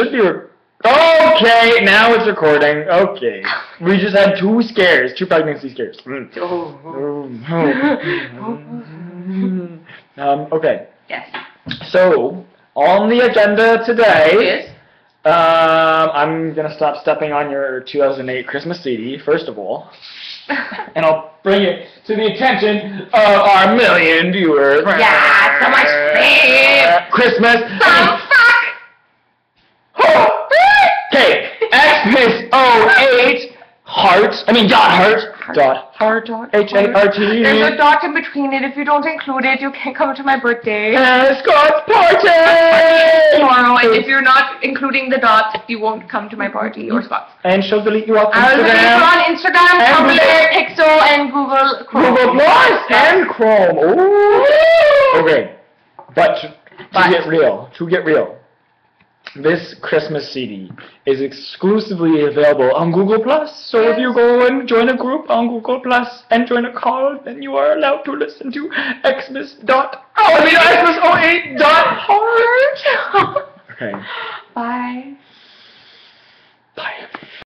Should be. Okay, now it's recording. Okay, we just had two scares, two pregnancy scares. Mm. um, okay, Yes. so on the agenda today, Yes. um, I'm gonna stop stepping on your 2008 Christmas CD first of all, and I'll bring it to the attention of our million viewers. Yeah, so much fame. Christmas. Fuck. Okay, Xmas 08 heart. I mean dot heart. Dot heart. H A R T. There's a dot in between it. If you don't include it, you can't come to my birthday. Escorts party. Tomorrow, and if you're not including the dot, you won't come to my party or Scott's. And she'll delete you off I will be Instagram, on Instagram, And Tumblr, Pixel, and Google Chrome. Google Plus, and Chrome. Ooh. Okay, but to, to But- get real, to get real, this Christmas CD is exclusively available on Google Plus. So if you go and join a group on Google Plus and join a call, then you are allowed to listen to Xmas dot. Oh, I mean Xmas 08 dot. Bye.